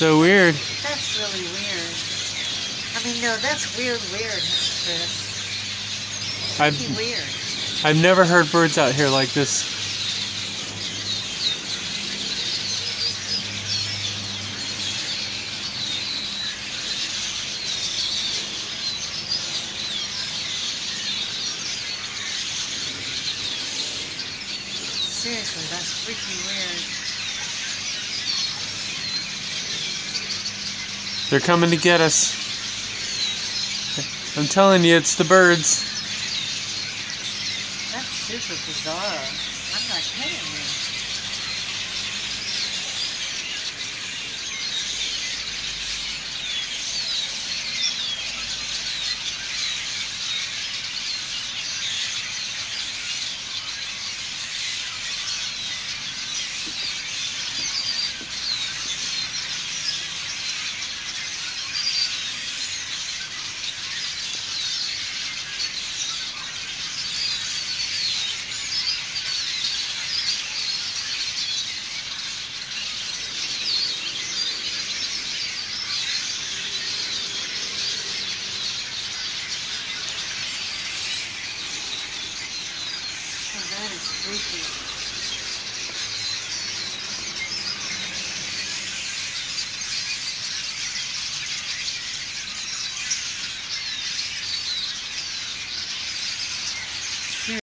so weird. That's really weird. I mean, no, that's weird, weird, Chris. I've, weird. I've never heard birds out here like this. Seriously, that's freaky weird. They're coming to get us. I'm telling you, it's the birds. That's super bizarre. I'm not kidding you. Oh, that is freaky.